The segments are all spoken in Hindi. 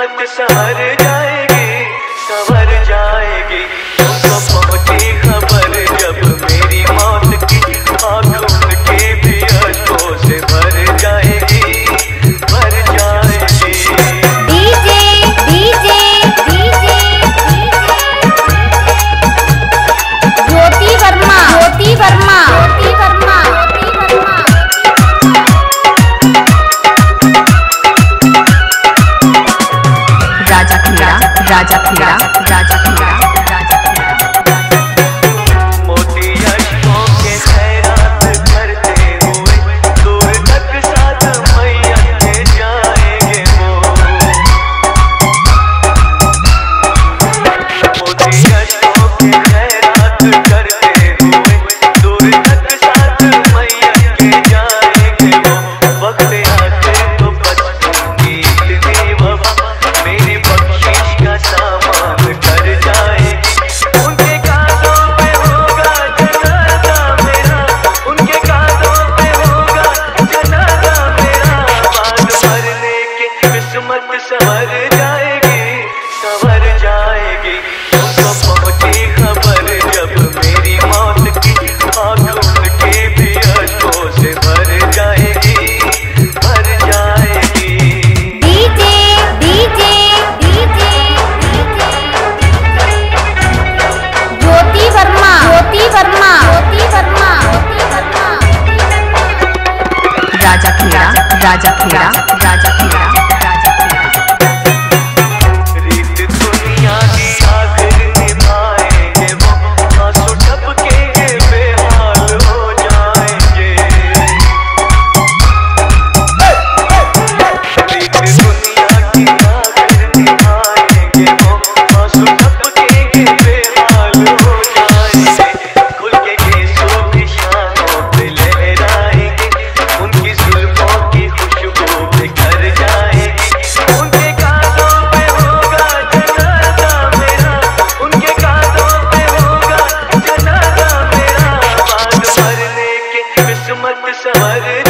मत सहारे राजा खेड़ा। राजा खेड़ा। राजा खेड़ा। राजा खेड़ा। किस्मत संवर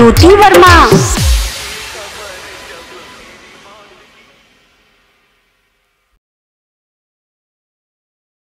ज्योति वर्मा।